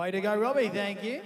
Way to go, Robbie. Thank you.